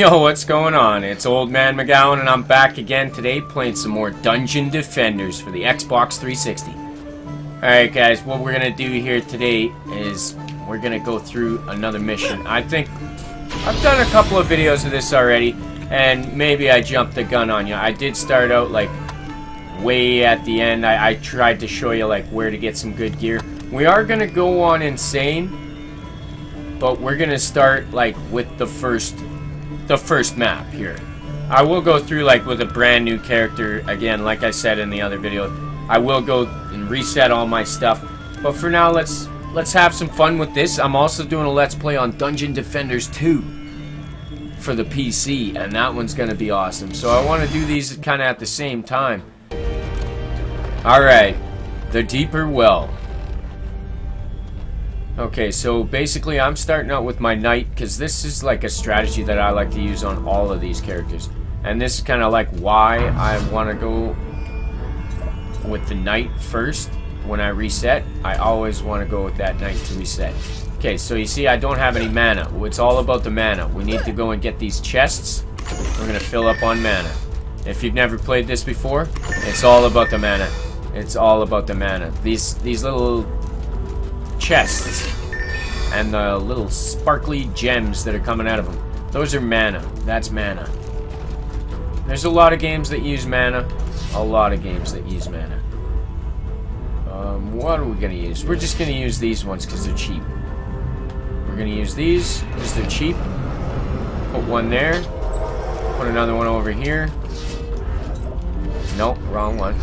Yo, what's going on? It's Old Man McGowan, and I'm back again today playing some more Dungeon Defenders for the Xbox 360. Alright guys, what we're gonna do here today is we're gonna go through another mission. I think I've done a couple of videos of this already, and maybe I jumped the gun on you. I did start out like way at the end. I, I tried to show you like where to get some good gear. We are gonna go on Insane, but we're gonna start like with the first the first map here. I will go through like with a brand new character again, like I said in the other video. I will go and reset all my stuff. But for now, let's let's have some fun with this. I'm also doing a Let's Play on Dungeon Defenders 2 for the PC, and that one's to be awesome. So I want to do these kind of at the same time. Alright, The Deeper Well. Okay, so basically I'm starting out with my knight, because this is like a strategy that I like to use on all of these characters. And this is kind of like why I want to go with the knight first when I reset. I always want to go with that knight to reset. Okay, so you see I don't have any mana. It's all about the mana. We need to go and get these chests. We're going to fill up on mana. If you've never played this before, it's all about the mana. It's all about the mana. These these little chests and the little sparkly gems that are coming out of them. Those are mana. That's mana. There's a lot of games that use mana. A lot of games that use mana. Um, what are we going to use? We're just going to use these ones because they're cheap. We're going to use these because they're cheap. Put one there. Put another one over here. Nope, wrong one.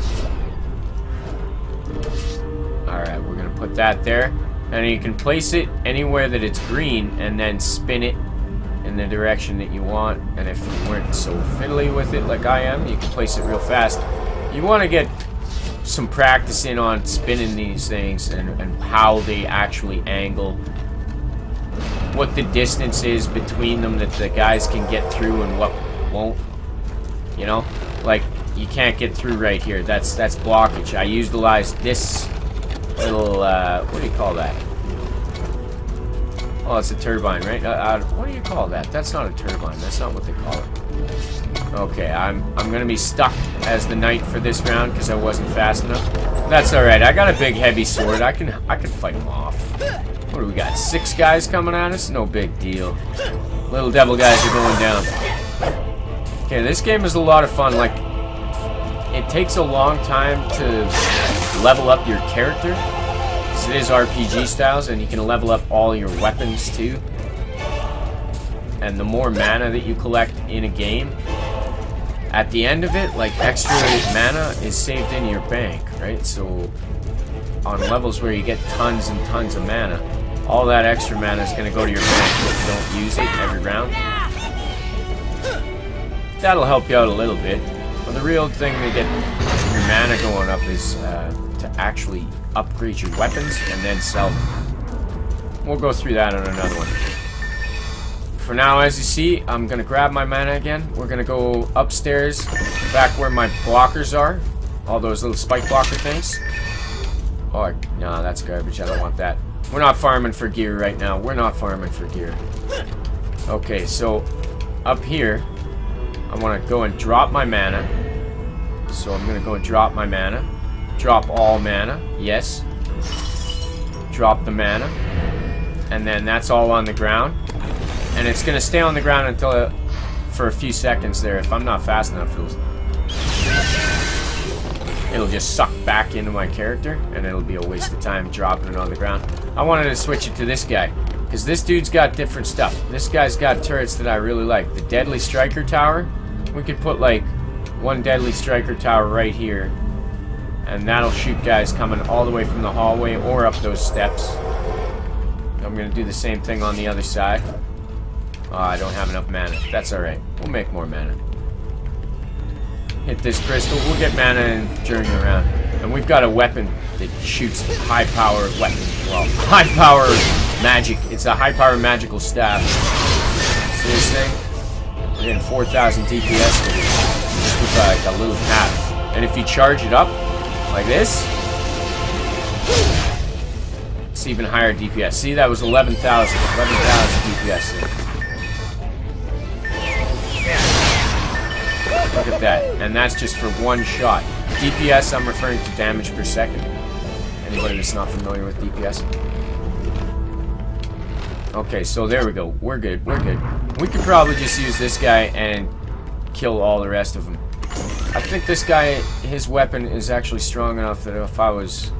Alright, we're going to put that there. And you can place it anywhere that it's green and then spin it in the direction that you want. And if you weren't so fiddly with it like I am, you can place it real fast. You want to get some practice in on spinning these things and, and how they actually angle. What the distance is between them that the guys can get through and what won't. You know? Like, you can't get through right here. That's that's blockage. I utilized this little, uh, what do you call that? Oh, it's a turbine, right? Uh, uh, what do you call that? That's not a turbine. That's not what they call it. Okay, I'm I'm gonna be stuck as the knight for this round because I wasn't fast enough. That's all right. I got a big heavy sword. I can I can fight them off. What do we got? Six guys coming at us? No big deal. Little devil guys are going down. Okay, this game is a lot of fun. Like, it takes a long time to level up your character. Because it is RPG styles, and you can level up all your weapons too. And the more mana that you collect in a game, at the end of it, like extra mana is saved in your bank, right? So on levels where you get tons and tons of mana, all that extra mana is going to go to your bank if you don't use it every round. That'll help you out a little bit. But the real thing to get your mana going up is uh, to actually upgrade your weapons and then sell them. We'll go through that on another one. For now, as you see, I'm going to grab my mana again. We're going to go upstairs, back where my blockers are. All those little spike blocker things. Oh, no, that's garbage. I don't want that. We're not farming for gear right now. We're not farming for gear. Okay, so up here, I want to go and drop my mana. So I'm to go drop my mana. Drop all mana. Yes. Drop the mana. And then that's all on the ground. And it's to stay on the ground until it, for a few seconds there. If I'm not fast enough, it'll, it'll just suck back into my character. And it'll be a waste of time dropping it on the ground. I wanted to switch it to this guy. Because this dude's got different stuff. This guy's got turrets that I really like. The Deadly Striker Tower. We could put like one Deadly Striker Tower right here. And that'll shoot guys coming all the way from the hallway or up those steps. I'm going to do the same thing on the other side. Oh, I don't have enough mana. That's alright. We'll make more mana. Hit this crystal. We'll get mana in during the round. And we've got a weapon that shoots high power weapon. Well, high power magic. It's a high power magical staff. See this thing? We're getting 4,000 DPS. Just with like a little tap. And if you charge it up, like this, it's even higher DPS. See, that was 11,000. 11,000 DPS there. Look at that. And that's just for one shot. DPS, I'm referring to damage per second. Anybody that's not familiar with DPS? Okay, so there we go. We're good. We're good. We could probably just use this guy and kill all the rest of them. I think this guy, his weapon is actually strong enough that if I was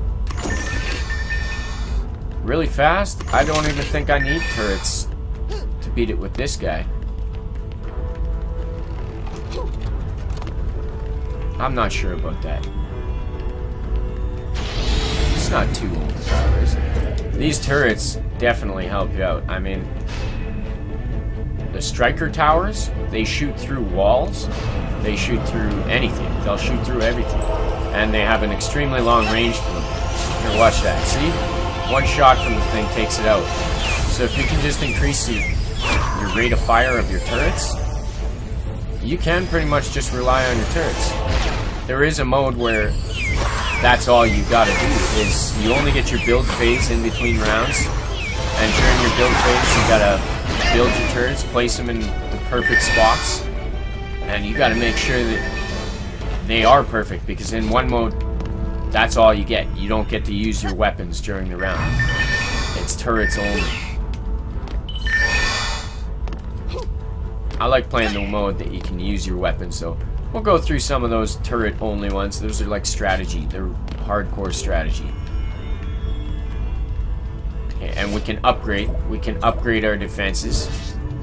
really fast, I don't even think I need turrets to beat it with this guy. I'm not sure about that. It's not too overpowered, These turrets definitely help you out. I mean, the striker towers, they shoot through walls. They shoot through anything. They'll shoot through everything. And they have an extremely long range to them. Here, watch that. See? One shot from the thing takes it out. So if you can just increase the, your rate of fire of your turrets, you can pretty much just rely on your turrets. There is a mode where that's all you gotta do, is you only get your build phase in between rounds, and during your build phase you gotta build your turrets, place them in the perfect spots, and you gotta make sure that they are perfect, because in one mode, that's all you get. You don't get to use your weapons during the round. It's turrets only. I like playing the mode that you can use your weapons, so we'll go through some of those turret-only ones. Those are like strategy. They're hardcore strategy. And we can upgrade. We can upgrade our defenses.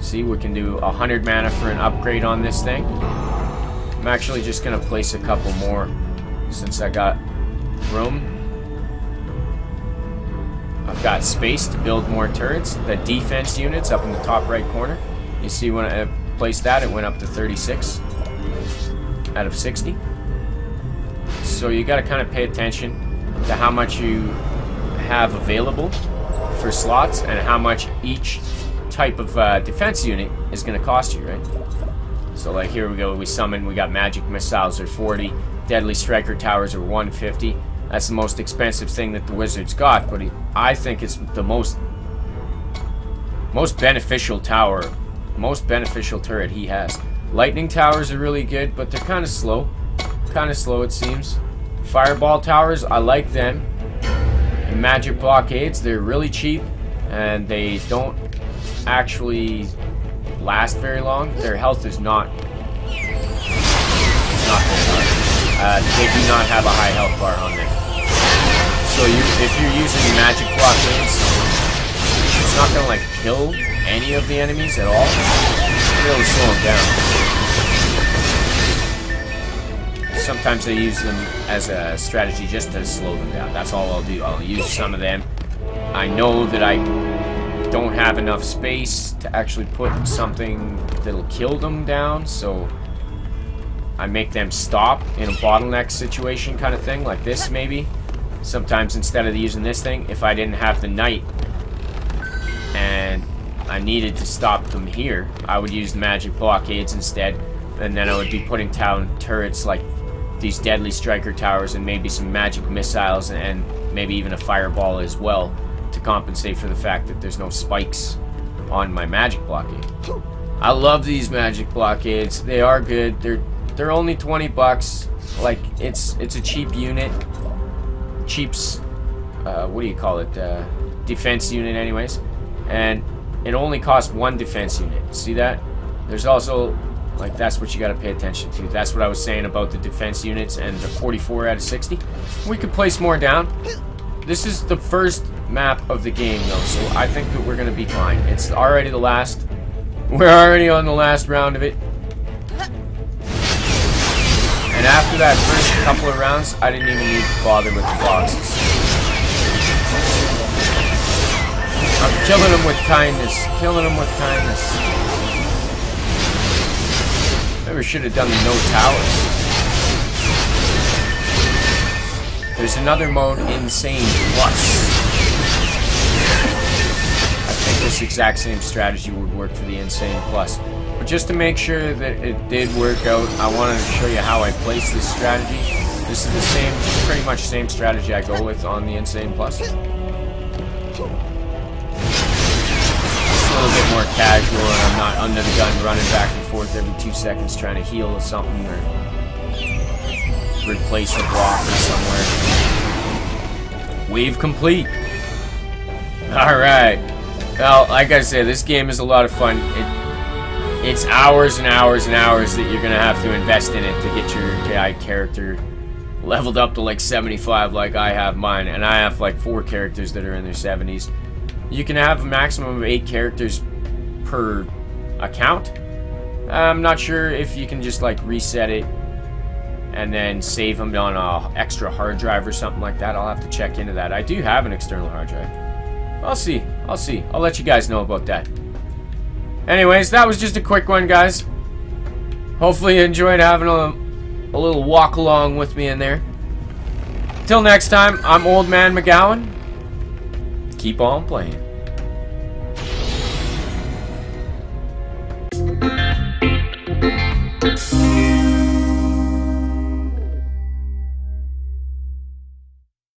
See, we can do 100 mana for an upgrade on this thing. I'm actually just going to place a couple more since I got room. I've got space to build more turrets. The defense units up in the top right corner. You see when I placed that, it went up to 36 out of 60. So you got to kind of pay attention to how much you have available for slots and how much each type of uh, defense unit is going to cost you, right? So like here we go, we summon, we got magic missiles are 40, deadly striker towers are 150. That's the most expensive thing that the wizard's got, but he, I think it's the most most beneficial tower most beneficial turret he has. Lightning towers are really good, but they're kind of slow. Kind of slow, it seems. Fireball towers, I like them. And magic blockades, they're really cheap, and they don't actually last very long. Their health is not... not uh, they do not have a high health bar on them. So you, if you're using magic blockades, it's not gonna like kill any of the enemies at all, really slow them down. Sometimes I use them as a strategy just to slow them down. That's all I'll do. I'll use some of them. I know that I don't have enough space to actually put something that'll kill them down, so I make them stop in a bottleneck situation kind of thing, like this maybe. Sometimes instead of using this thing, if I didn't have the knight and I needed to stop them here, I would use magic blockades instead, and then I would be putting down turrets like these deadly striker towers and maybe some magic missiles and maybe even a fireball as well to compensate for the fact that there's no spikes on my magic blockade. I love these magic blockades. They are good. They're they're only 20 bucks. Like it's it's a cheap unit. Cheap's uh, what do you call it? Uh, defense unit anyways. And it only costs one defense unit. See that? There's also, like, that's what you got to pay attention to. That's what I was saying about the defense units and the 44 out of 60. We could place more down. This is the first map of the game, though, so I think that we're going to be fine. It's already the last. We're already on the last round of it. And after that first couple of rounds, I didn't even need to bother with the boxes. I'm killing them with kindness. Killing them with kindness. Should have done no towers. There's another mode, Insane Plus. I think this exact same strategy would work for the Insane Plus. But just to make sure that it did work out, I wanted to show you how I place this strategy. This is the same, pretty much same strategy I go with on the Insane Plus. A little bit more casual and I'm not under the gun running back and forth every two seconds trying to heal or something or replace a block or somewhere. Wave complete. Alright. Well, like I said, this game is a lot of fun. It, it's hours and hours and hours that you're going to have to invest in it to get your guy character leveled up to like 75 like I have mine. And I have like four characters that are in their 70s. You can have a maximum of eight characters per account. I'm not sure if you can just like reset it and then save them on a extra hard drive or something like that. I'll have to check into that. I do have an external hard drive. I'll see. I'll see. I'll let you guys know about that. Anyways, that was just a quick one, guys. Hopefully you enjoyed having a, a little walk along with me in there. Till next time, I'm Old Man McGowan. Keep on playing.